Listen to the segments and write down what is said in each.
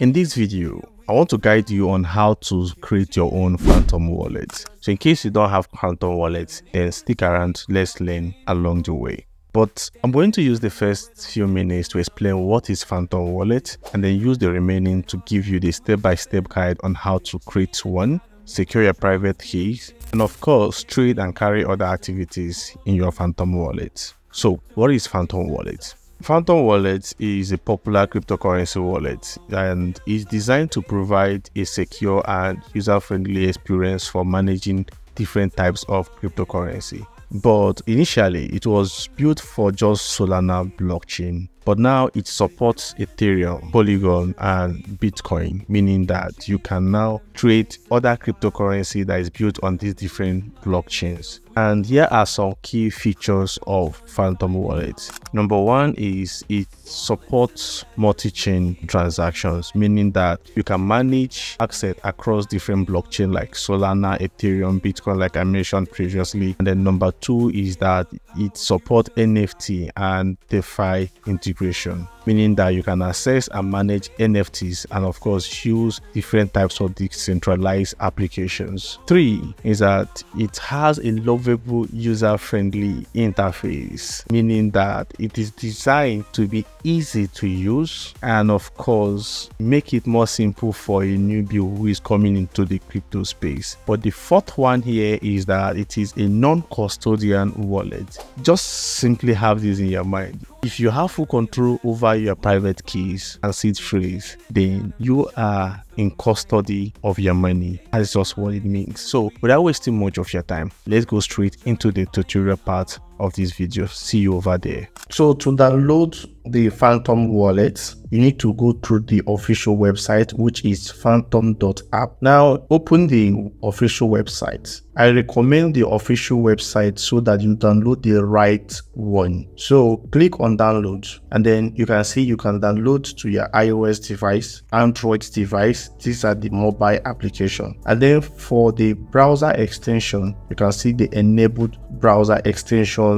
In this video, I want to guide you on how to create your own Phantom wallet. So in case you don't have Phantom wallet, then stick around, let's learn along the way. But I'm going to use the first few minutes to explain what is Phantom wallet and then use the remaining to give you the step-by-step -step guide on how to create one, secure your private keys, and of course trade and carry other activities in your Phantom wallet. So what is Phantom wallet? Phantom Wallet is a popular cryptocurrency wallet and is designed to provide a secure and user-friendly experience for managing different types of cryptocurrency. But initially, it was built for just Solana blockchain but now it supports Ethereum, Polygon, and Bitcoin, meaning that you can now trade other cryptocurrency that is built on these different blockchains. And here are some key features of Phantom Wallet. Number one is it supports multi-chain transactions, meaning that you can manage access across different blockchain like Solana, Ethereum, Bitcoin, like I mentioned previously. And then number two is that it supports NFT and DeFi integration integration, meaning that you can access and manage NFTs and of course use different types of decentralized applications. Three is that it has a lovable user-friendly interface, meaning that it is designed to be easy to use and of course make it more simple for a newbie who is coming into the crypto space. But the fourth one here is that it is a non-custodian wallet. Just simply have this in your mind. If you have full control over your private keys and seed phrase, then you are in custody of your money. That's just what it means. So without wasting much of your time, let's go straight into the tutorial part of this video. See you over there. So to download the Phantom wallet, you need to go through the official website, which is phantom.app. Now open the official website. I recommend the official website so that you download the right one. So click on download and then you can see you can download to your iOS device, Android device. These are the mobile application. And then for the browser extension, you can see the enabled browser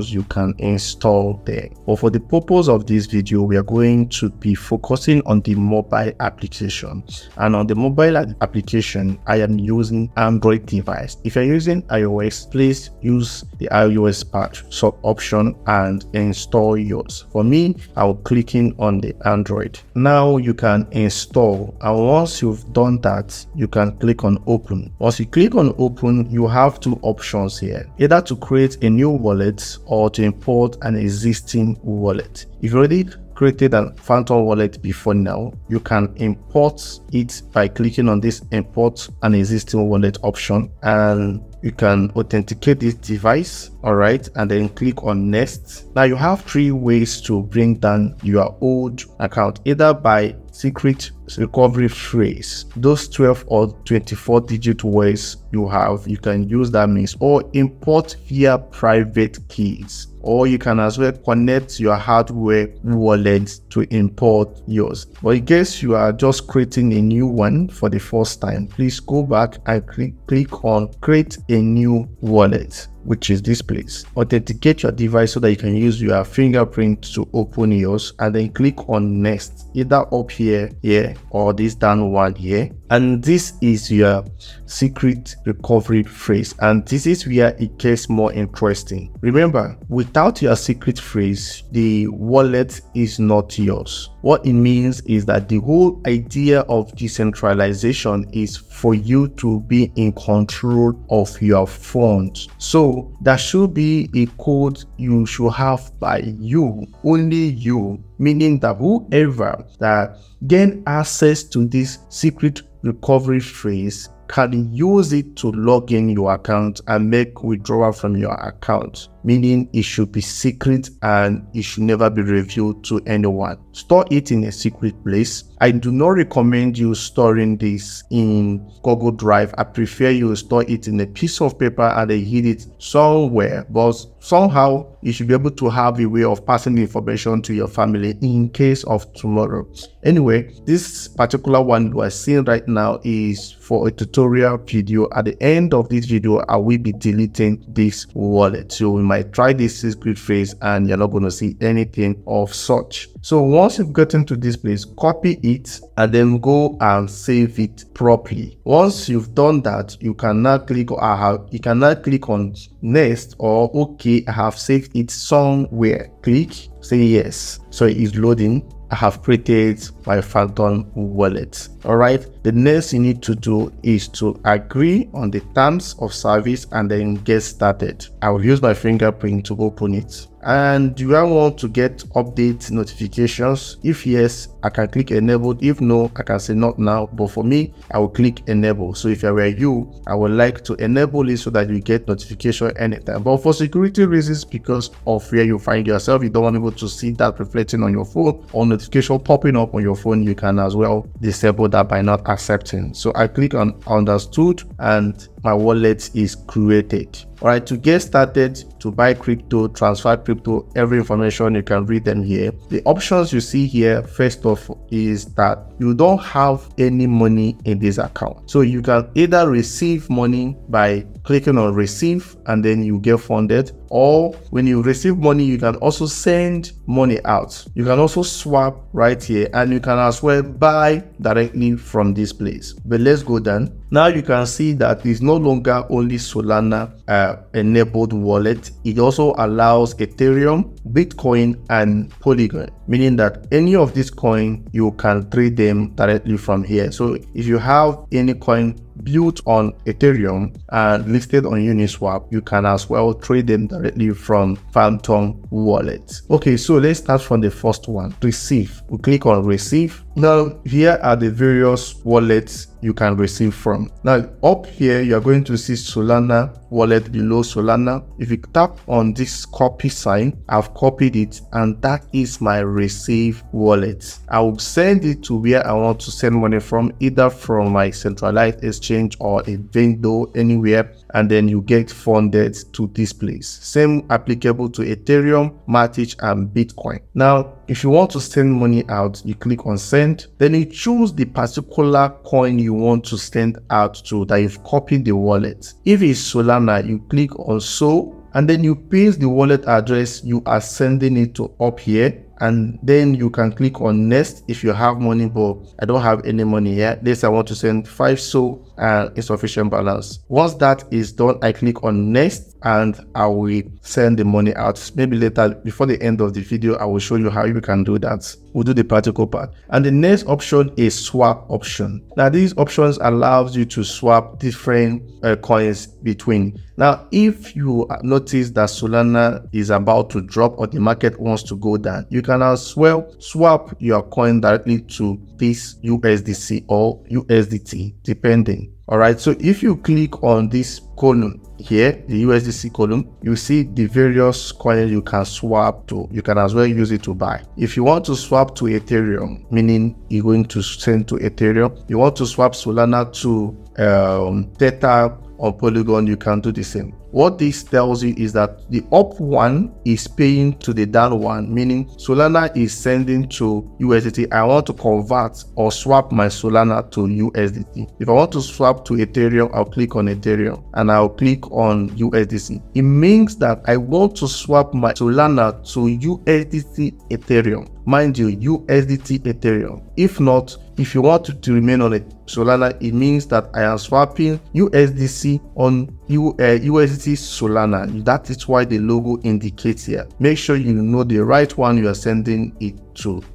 you can install there. But for the purpose of this video, we are going to be focusing on the mobile application. And on the mobile application, I am using Android device. If you're using iOS, please use the iOS patch sub option and install yours. For me, I'll clicking on the Android. Now you can install and once you've done that, you can click on open. Once you click on open, you have two options here, either to create a new wallet or to import an existing wallet. If you already created a Phantom wallet before now, you can import it by clicking on this import an existing wallet option and you can authenticate this device all right and then click on next now you have three ways to bring down your old account either by secret recovery phrase. Those 12 or 24 digit words you have you can use that means or import via private keys. Or you can as well connect your hardware wallet to import yours. But in case you are just creating a new one for the first time, please go back and click, click on create a new wallet which is this place. Authenticate your device so that you can use your fingerprint to open yours and then click on next, either up here, here, or this down one here. And this is your secret recovery phrase. And this is where it gets more interesting. Remember, without your secret phrase, the wallet is not yours. What it means is that the whole idea of decentralization is for you to be in control of your funds. So there should be a code you should have by you, only you, meaning that whoever that gain access to this secret recovery phrase can use it to log in your account and make withdrawal from your account meaning it should be secret and it should never be revealed to anyone. Store it in a secret place. I do not recommend you storing this in Google Drive. I prefer you store it in a piece of paper and then hid it somewhere. But somehow you should be able to have a way of passing information to your family in case of tomorrow. Anyway, this particular one we are seeing right now is for a tutorial video. At the end of this video, I will be deleting this wallet. So you might might try this secret phrase and you're not going to see anything of such. So once you've gotten to this place, copy it and then go and save it properly. Once you've done that, you can now click I have you can now click on next or okay, I have saved it somewhere. Click, say yes. So it is loading. I have created my Phantom wallet. All right. The next you need to do is to agree on the terms of service and then get started. I will use my fingerprint to open it. And do I want to get update notifications? If yes, I can click enable. If no, I can say not now. But for me, I will click enable. So if I were you, I would like to enable it so that you get notification anytime. But for security reasons, because of where you find yourself, you don't want people to see that reflecting on your phone or notification popping up on your phone, you can as well disable that by not accepting. So I click on understood and my wallet is created. All right, to get started, to buy crypto, transfer crypto, every information you can read them here. The options you see here, first off, is that you don't have any money in this account. So you can either receive money by clicking on receive and then you get funded or when you receive money you can also send money out you can also swap right here and you can as well buy directly from this place but let's go down now you can see that it's no longer only solana uh, enabled wallet. It also allows ethereum bitcoin and polygon meaning that any of these coin you can trade them directly from here so if you have any coin built on Ethereum and listed on Uniswap, you can as well trade them directly from Phantom Wallet. Okay, so let's start from the first one, receive. We click on receive. Now, here are the various wallets you can receive from. Now, up here, you're going to see Solana wallet below Solana. If you tap on this copy sign, I've copied it and that is my receive wallet. I will send it to where I want to send money from, either from my centralized exchange or a vendor anywhere and then you get funded to this place. Same applicable to Ethereum, Matic and Bitcoin. Now, if you want to send money out, you click on send, then you choose the particular coin you want to send out to that you've copied the wallet. If it's Solana, you click on so and then you paste the wallet address you are sending it to up here and then you can click on next if you have money but i don't have any money here this i want to send five so and insufficient balance. Once that is done i click on next and i will send the money out. Maybe later before the end of the video i will show you how you can do that. We'll do the practical part. And the next option is swap option. Now these options allows you to swap different uh, coins between. Now if you notice that solana is about to drop or the market wants to go down you can as well swap your coin directly to this USDC or USDT depending. All right, so if you click on this column here, the USDC column, you see the various coins you can swap to. You can as well use it to buy. If you want to swap to Ethereum, meaning you're going to send to Ethereum, you want to swap Solana to um, Theta or Polygon, you can do the same. What this tells you is that the up one is paying to the down one, meaning Solana is sending to USDT. I want to convert or swap my Solana to USDT. If I want to swap to Ethereum, I'll click on Ethereum and I'll click on USDC. It means that I want to swap my Solana to USDT Ethereum. Mind you, USDT Ethereum. If not, if you want to, to remain on it, Solana, it means that I am swapping USDC on U, uh, USDT Solana. That is why the logo indicates here. Make sure you know the right one you are sending it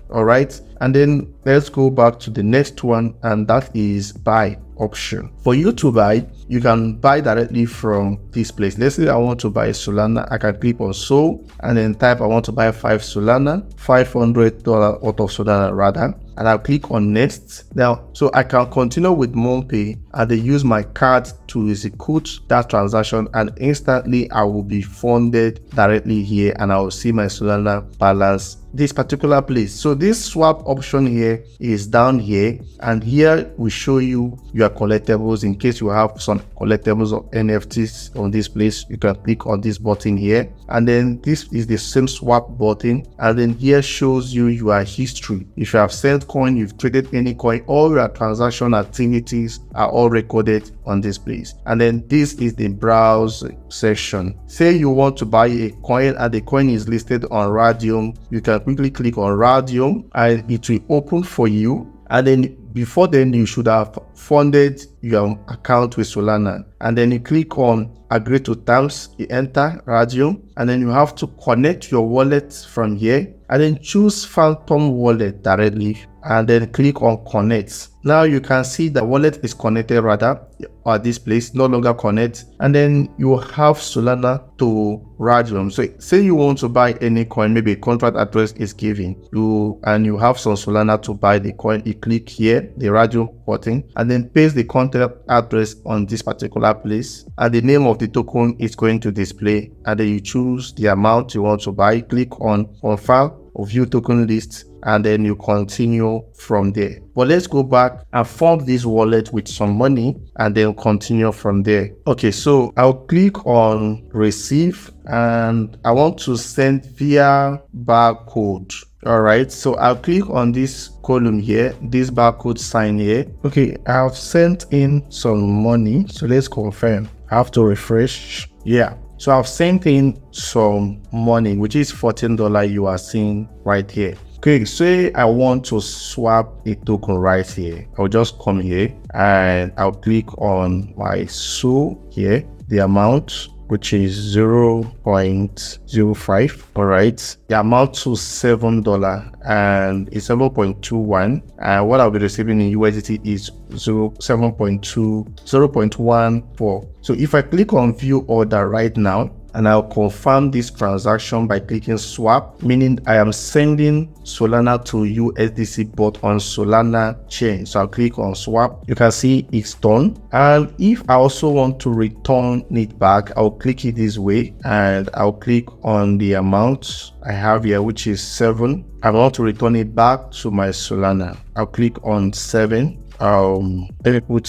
All right. And then let's go back to the next one, and that is buy option. For you to buy, you can buy directly from this place. Let's say I want to buy Solana. I can click on so and then type I want to buy five Solana, $500 out of Solana rather and I'll click on next. Now, so I can continue with MoonPay and then use my card to execute that transaction and instantly I will be funded directly here and I will see my Solana balance this particular place. So this swap option here is down here and here we show you your collectibles in case you have some collectibles or NFTs on this place. You can click on this button here and then this is the same swap button and then here shows you your history. If you have sent coin, you've traded any coin, all your transaction activities are all recorded on this place. And then this is the browse section. Say you want to buy a coin and the coin is listed on Raydium, you can quickly click on Raydium and it will open for you. And then before then, you should have funded your account with Solana. And then you click on agree to terms, you enter Raydium, and then you have to connect your wallet from here and then choose Phantom Wallet directly and then click on connect. Now you can see the wallet is connected rather at this place, no longer connect. And then you have Solana to Raydium. So say you want to buy any coin, maybe contract address is given you and you have some Solana to buy the coin. You click here, the radio button, and then paste the contact address on this particular place. And the name of the token is going to display. And then you choose the amount you want to buy. Click on on file or view token list and then you continue from there. But let's go back and fund this wallet with some money and then continue from there. Okay, so I'll click on receive and I want to send via barcode. All right, so I'll click on this column here, this barcode sign here. Okay, I've sent in some money. So let's confirm. I have to refresh. Yeah, so I've sent in some money, which is $14 you are seeing right here. Okay, say I want to swap a token right here. I'll just come here and I'll click on my so here, the amount which is 0.05 all right? The amount to seven dollar and it's 7.21 and what i'll be receiving in usdt is 0 7.2 0.14 so if i click on view order right now and I'll confirm this transaction by clicking swap, meaning I am sending Solana to USDC bot on Solana chain. So I'll click on swap. You can see it's done. And if I also want to return it back, I'll click it this way and I'll click on the amount I have here, which is seven. I want to return it back to my Solana. I'll click on seven. Um, let me put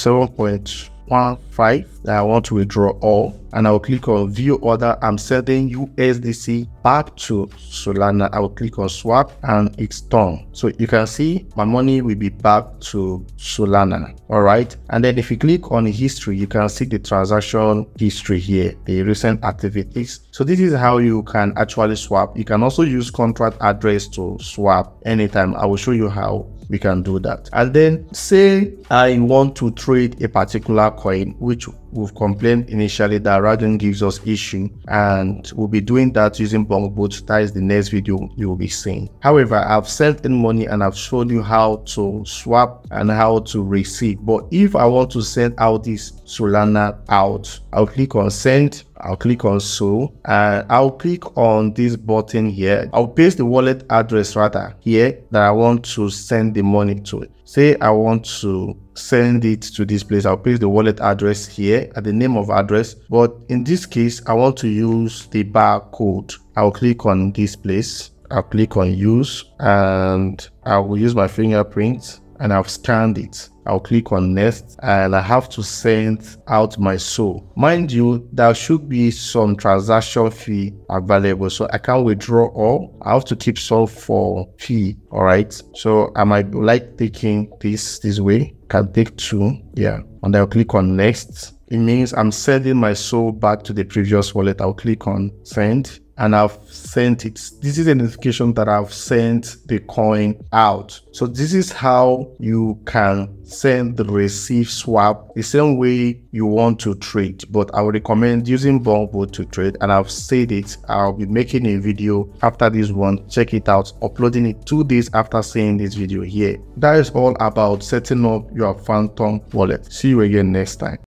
7.15 that I want to withdraw all and I'll click on view order. I'm sending USDC back to Solana. I will click on swap and it's done. So you can see my money will be back to Solana. All right. And then if you click on history, you can see the transaction history here, the recent activities. So this is how you can actually swap. You can also use contract address to swap anytime. I will show you how we can do that. And then say I want to trade a particular coin, which we've complained initially that Raydium gives us issue and we'll be doing that using BonkBot. That is the next video you will be seeing. However, I've sent in money and I've shown you how to swap and how to receive. But if I want to send out this Solana out, I'll click on send I'll click on so and I'll click on this button here. I'll paste the wallet address rather here that I want to send the money to. Say I want to send it to this place. I'll paste the wallet address here at the name of address. But in this case, I want to use the barcode. I'll click on this place. I'll click on use and I will use my fingerprint and I've scanned it. I'll click on next and I have to send out my soul. Mind you, there should be some transaction fee available. So I can't withdraw all. I have to keep some for fee. All right. So I might like taking this this way. Can take two. Yeah. And I'll click on next. It means I'm sending my soul back to the previous wallet. I'll click on send and I've sent it. This is an indication that I've sent the coin out. So this is how you can send the receive swap the same way you want to trade. But I would recommend using BonkBot to trade and I've said it. I'll be making a video after this one. Check it out. Uploading it two days after seeing this video here. That is all about setting up your Phantom wallet. See you again next time.